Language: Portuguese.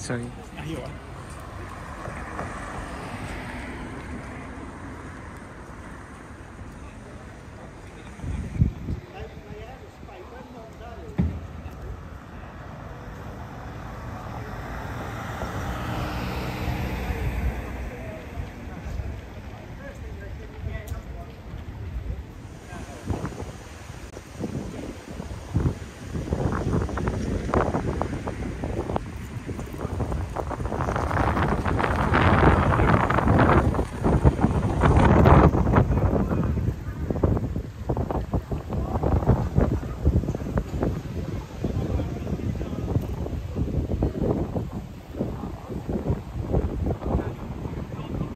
sangue. Aí, ó.